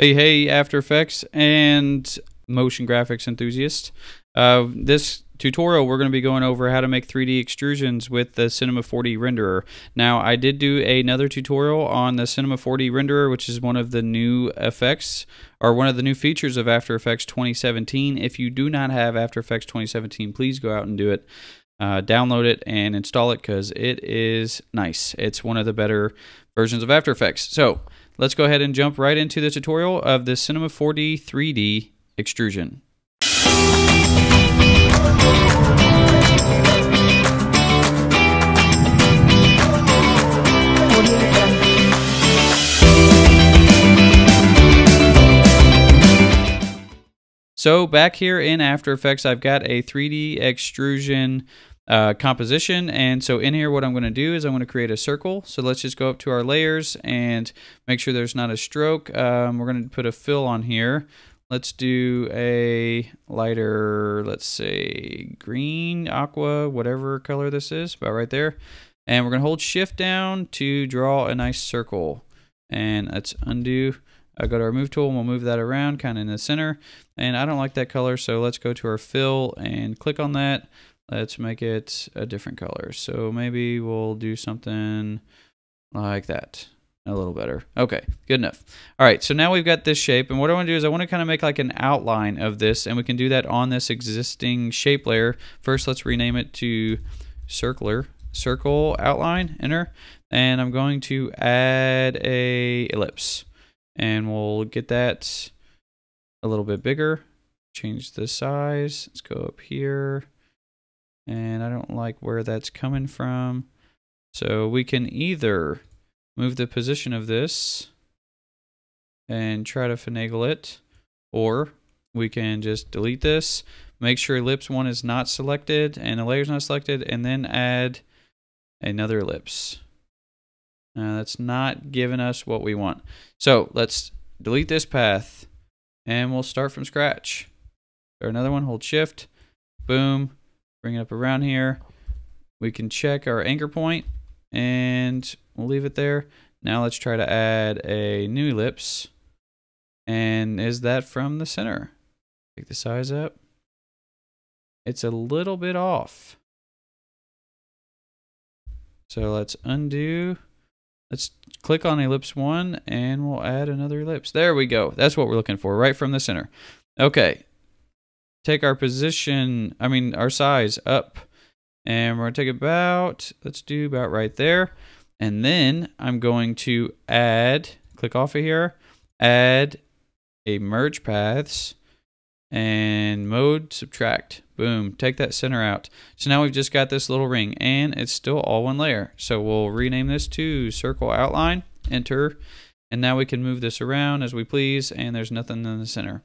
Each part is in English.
Hey, hey, After Effects and motion graphics enthusiasts. Uh, this tutorial, we're going to be going over how to make 3D extrusions with the Cinema 4D renderer. Now, I did do another tutorial on the Cinema 4D renderer, which is one of the new effects or one of the new features of After Effects 2017. If you do not have After Effects 2017, please go out and do it. Uh, download it and install it because it is nice. It's one of the better versions of After Effects. So, let's go ahead and jump right into the tutorial of the Cinema 4D 3D extrusion. So back here in After Effects, I've got a 3D extrusion uh, composition. And so in here, what I'm going to do is I'm going to create a circle. So let's just go up to our layers and make sure there's not a stroke. Um, we're going to put a fill on here. Let's do a lighter, let's say green, aqua, whatever color this is, about right there. And we're going to hold shift down to draw a nice circle. And let's undo. I go to our move tool and we'll move that around kind of in the center. And I don't like that color, so let's go to our fill and click on that. Uh, let's make it a different color. So maybe we'll do something like that. A little better. Okay, good enough. All right, so now we've got this shape. And what I want to do is I want to kind of make like an outline of this. And we can do that on this existing shape layer. First, let's rename it to circular. Circle outline, enter. And I'm going to add a ellipse. And we'll get that a little bit bigger. Change the size. Let's go up here and I don't like where that's coming from. So we can either move the position of this and try to finagle it, or we can just delete this, make sure ellipse 1 is not selected and the layer is not selected, and then add another ellipse. Now that's not giving us what we want. So let's delete this path and we'll start from scratch. Or another one, hold shift, boom, bring it up around here. We can check our anchor point and we'll leave it there. Now let's try to add a new ellipse. And is that from the center? Take the size up. It's a little bit off. So let's undo. Let's click on ellipse one and we'll add another ellipse. There we go. That's what we're looking for, right from the center. Okay, take our position, I mean our size up and we're to take about, let's do about right there. And then I'm going to add, click off of here, add a merge paths and mode subtract. Boom, take that center out. So now we've just got this little ring and it's still all one layer. So we'll rename this to circle outline, enter, and now we can move this around as we please and there's nothing in the center.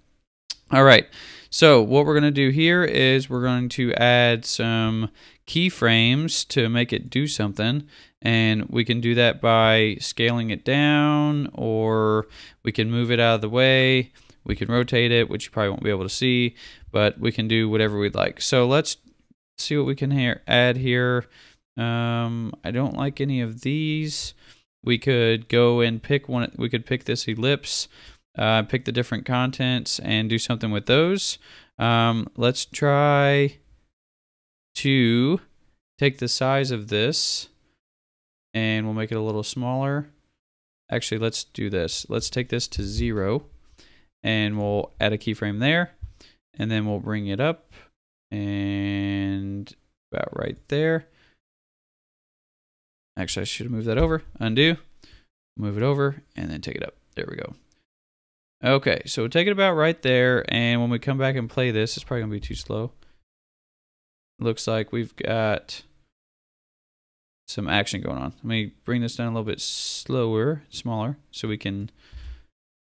All right, so what we're going to do here is we're going to add some keyframes to make it do something. And we can do that by scaling it down or we can move it out of the way. We can rotate it, which you probably won't be able to see, but we can do whatever we'd like. So let's see what we can here add here. Um, I don't like any of these. We could go and pick one. We could pick this ellipse uh, pick the different contents and do something with those. Um, let's try to take the size of this and we'll make it a little smaller. Actually, let's do this. Let's take this to zero and we'll add a keyframe there and then we'll bring it up and about right there. Actually, I should moved that over. Undo, move it over, and then take it up. There we go. Okay, so we'll take it about right there, and when we come back and play this, it's probably going to be too slow. Looks like we've got some action going on. Let me bring this down a little bit slower, smaller, so we can...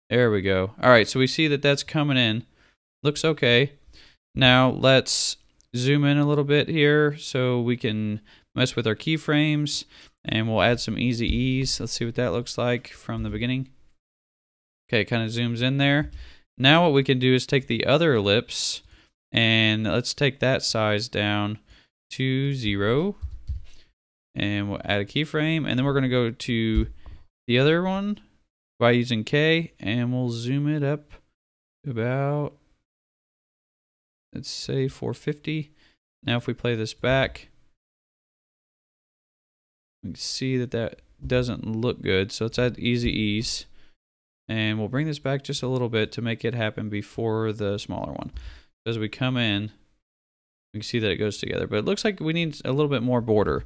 There we go. All right, so we see that that's coming in. Looks okay. Now let's zoom in a little bit here so we can mess with our keyframes, and we'll add some easy ease. Let's see what that looks like from the beginning. Okay, kind of zooms in there. Now what we can do is take the other ellipse and let's take that size down to zero. And we'll add a keyframe and then we're going to go to the other one by using K and we'll zoom it up about, let's say 450. Now if we play this back, we can see that that doesn't look good. So let's add easy ease. And we'll bring this back just a little bit to make it happen before the smaller one. As we come in, we can see that it goes together. But it looks like we need a little bit more border.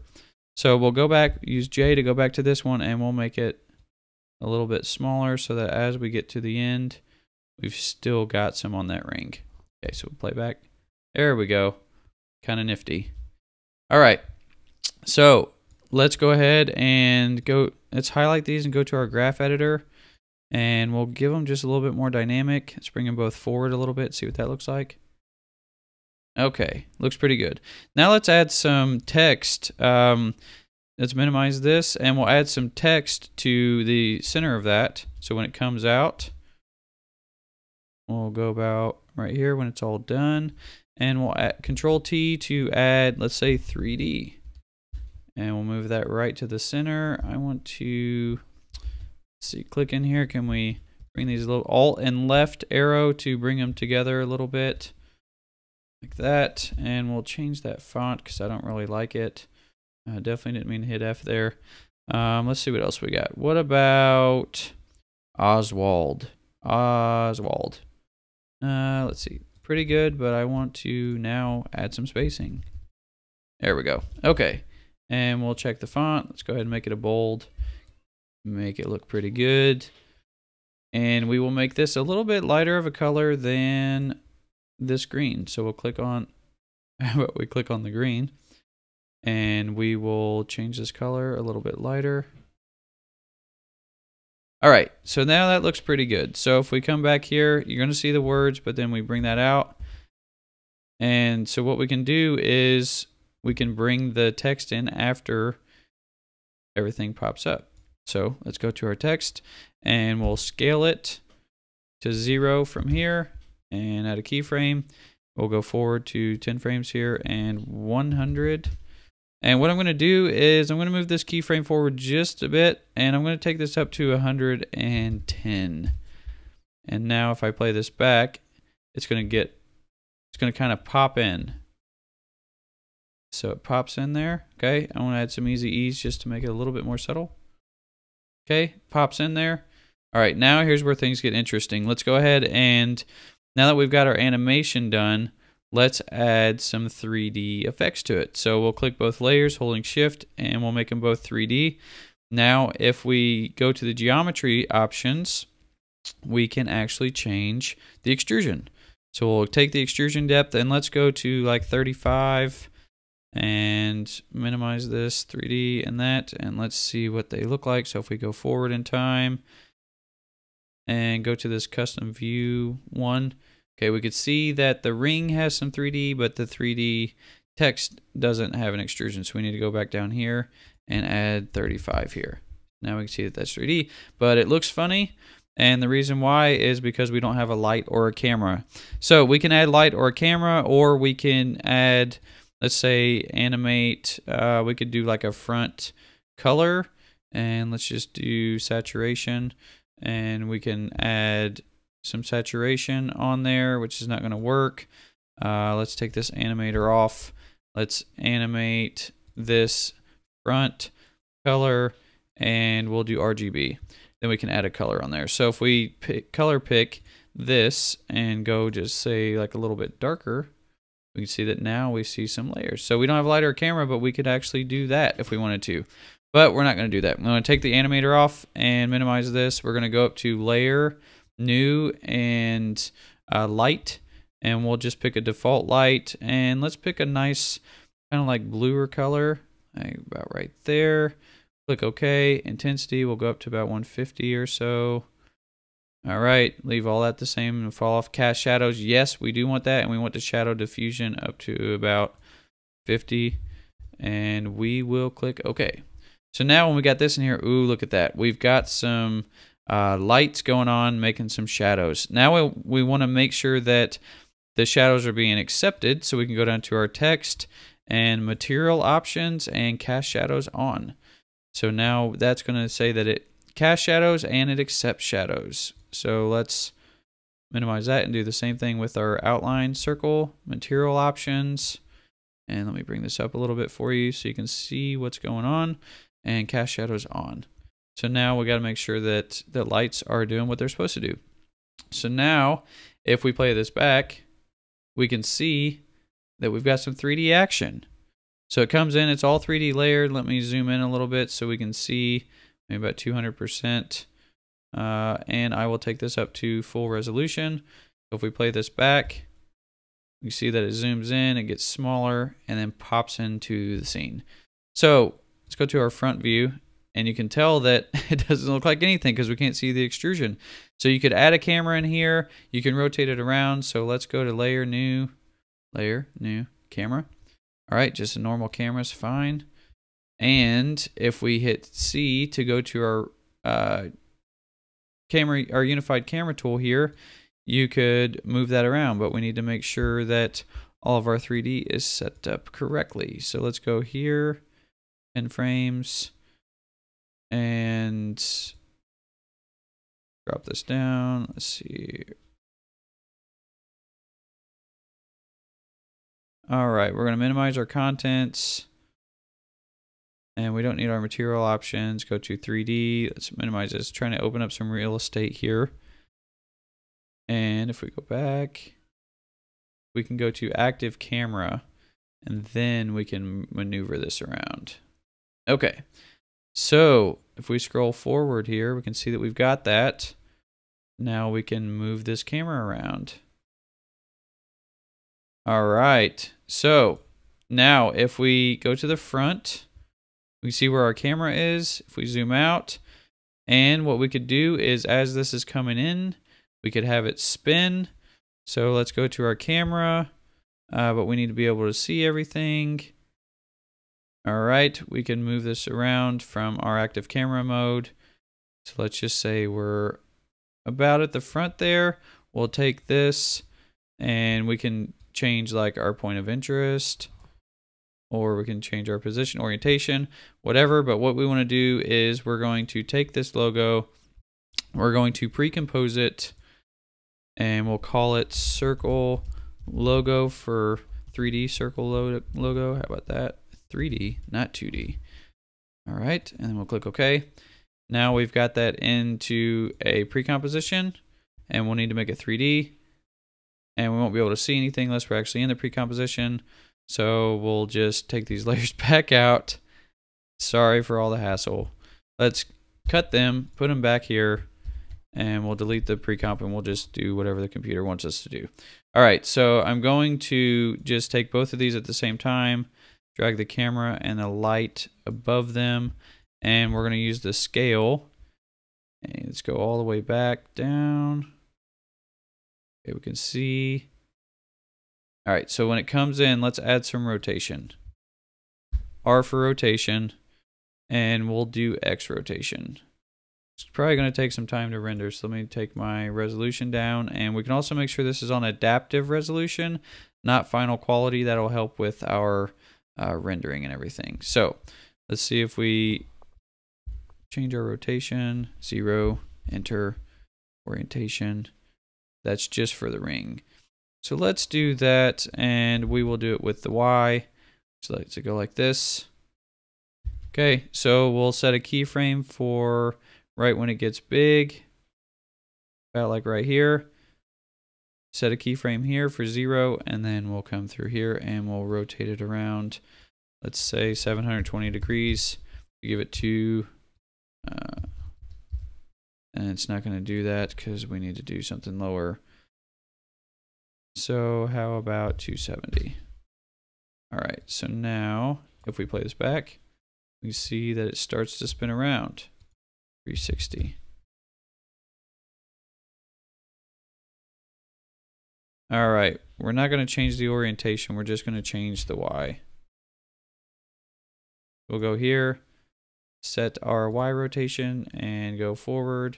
So we'll go back, use J to go back to this one, and we'll make it a little bit smaller so that as we get to the end, we've still got some on that ring. Okay, so we'll play back. There we go. Kind of nifty. All right. So let's go ahead and go, let's highlight these and go to our graph editor and we'll give them just a little bit more dynamic. Let's bring them both forward a little bit, see what that looks like. Okay, looks pretty good. Now let's add some text. Um, let's minimize this and we'll add some text to the center of that. So when it comes out, we'll go about right here when it's all done and we'll add control T to add, let's say 3D and we'll move that right to the center. I want to see, click in here. Can we bring these little alt and left arrow to bring them together a little bit like that. And we'll change that font because I don't really like it. I definitely didn't mean to hit F there. Um, let's see what else we got. What about Oswald? Oswald. Uh, let's see. Pretty good, but I want to now add some spacing. There we go. Okay. And we'll check the font. Let's go ahead and make it a bold. Make it look pretty good. And we will make this a little bit lighter of a color than this green. So we'll click on, we click on the green and we will change this color a little bit lighter. All right, so now that looks pretty good. So if we come back here, you're gonna see the words, but then we bring that out. And so what we can do is we can bring the text in after everything pops up. So let's go to our text and we'll scale it to zero from here and add a keyframe. We'll go forward to 10 frames here and 100. And what I'm going to do is I'm going to move this keyframe forward just a bit and I'm going to take this up to 110. And now if I play this back, it's going to get, it's going to kind of pop in. So it pops in there. Okay, I want to add some easy ease just to make it a little bit more subtle. Okay, pops in there. All right, now here's where things get interesting. Let's go ahead and now that we've got our animation done, let's add some 3D effects to it. So we'll click both layers, holding shift, and we'll make them both 3D. Now, if we go to the geometry options, we can actually change the extrusion. So we'll take the extrusion depth and let's go to like 35 and minimize this 3D and that and let's see what they look like. So if we go forward in time and go to this custom view one, okay, we could see that the ring has some 3D, but the 3D text doesn't have an extrusion. So we need to go back down here and add 35 here. Now we can see that that's 3D, but it looks funny. And the reason why is because we don't have a light or a camera. So we can add light or a camera, or we can add let's say animate, uh, we could do like a front color and let's just do saturation and we can add some saturation on there, which is not going to work. Uh, let's take this animator off. Let's animate this front color and we'll do RGB. Then we can add a color on there. So if we pick, color pick this and go just say like a little bit darker, we can see that now we see some layers. So we don't have a lighter camera, but we could actually do that if we wanted to. But we're not going to do that. I'm going to take the animator off and minimize this. We're going to go up to layer, new, and uh, light. And we'll just pick a default light. And let's pick a nice kind of like bluer color. About right there. Click OK. Intensity will go up to about 150 or so. All right, leave all that the same and fall off cast shadows. Yes, we do want that, and we want the shadow diffusion up to about 50, and we will click OK. So now when we got this in here, ooh, look at that. We've got some uh, lights going on, making some shadows. Now we, we want to make sure that the shadows are being accepted, so we can go down to our text and material options and cast shadows on. So now that's going to say that it casts shadows and it accepts shadows. So let's minimize that and do the same thing with our outline circle, material options. And let me bring this up a little bit for you so you can see what's going on and cast shadows on. So now we got to make sure that the lights are doing what they're supposed to do. So now if we play this back, we can see that we've got some 3D action. So it comes in, it's all 3D layered. Let me zoom in a little bit so we can see maybe about 200%. Uh, and I will take this up to full resolution. So if we play this back, you see that it zooms in, it gets smaller, and then pops into the scene. So let's go to our front view, and you can tell that it doesn't look like anything because we can't see the extrusion. So you could add a camera in here, you can rotate it around. So let's go to layer, new, layer, new, camera. All right, just a normal camera is fine. And if we hit C to go to our uh, camera, our unified camera tool here, you could move that around, but we need to make sure that all of our 3D is set up correctly. So let's go here, and frames, and drop this down. Let's see. All right, we're going to minimize our contents. And we don't need our material options. Go to 3D. Let's minimize this. Trying to open up some real estate here. And if we go back, we can go to active camera and then we can maneuver this around. Okay, so if we scroll forward here, we can see that we've got that. Now we can move this camera around. All right, so now if we go to the front, we see where our camera is. If we zoom out, and what we could do is as this is coming in, we could have it spin. So let's go to our camera, uh, but we need to be able to see everything. All right, we can move this around from our active camera mode. So let's just say we're about at the front there. We'll take this and we can change like our point of interest or we can change our position orientation, whatever. But what we want to do is we're going to take this logo, we're going to pre-compose it and we'll call it circle logo for 3D circle logo. How about that? 3D, not 2D. All right, and then we'll click OK. Now we've got that into a pre-composition, and we'll need to make it 3D. And we won't be able to see anything unless we're actually in the pre-composition. So we'll just take these layers back out. Sorry for all the hassle. Let's cut them, put them back here, and we'll delete the pre-comp and we'll just do whatever the computer wants us to do. All right, so I'm going to just take both of these at the same time, drag the camera and the light above them, and we're going to use the scale. And let's go all the way back down. Okay, we can see. All right, so when it comes in, let's add some rotation. R for rotation, and we'll do X rotation. It's probably going to take some time to render, so let me take my resolution down. And we can also make sure this is on adaptive resolution, not final quality. That'll help with our uh, rendering and everything. So let's see if we change our rotation, zero, enter, orientation. That's just for the ring. So let's do that, and we will do it with the Y. So let's go like this. Okay, so we'll set a keyframe for right when it gets big, about like right here. Set a keyframe here for zero, and then we'll come through here and we'll rotate it around, let's say 720 degrees. Give it two, uh, and it's not going to do that because we need to do something lower. So how about 270? All right, so now if we play this back, we see that it starts to spin around. 360. All right, we're not going to change the orientation. We're just going to change the Y. We'll go here, set our Y rotation and go forward.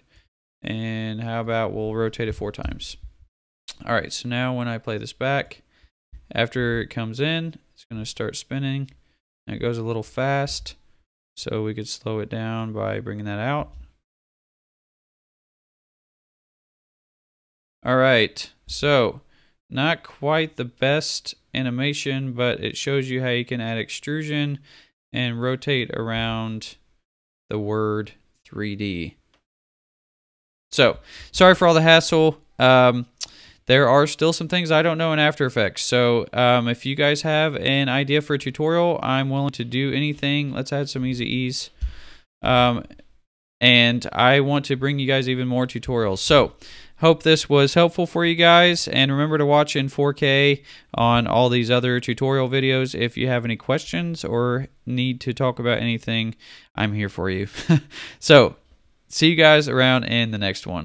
And how about we'll rotate it four times. All right, so now when I play this back, after it comes in, it's gonna start spinning. And it goes a little fast, so we could slow it down by bringing that out. All right, so not quite the best animation, but it shows you how you can add extrusion and rotate around the word 3D. So, sorry for all the hassle. Um, there are still some things I don't know in After Effects. So, um, if you guys have an idea for a tutorial, I'm willing to do anything. Let's add some easy ease. Um, and I want to bring you guys even more tutorials. So, Hope this was helpful for you guys. And remember to watch in 4K on all these other tutorial videos. If you have any questions or need to talk about anything, I'm here for you. so, see you guys around in the next one.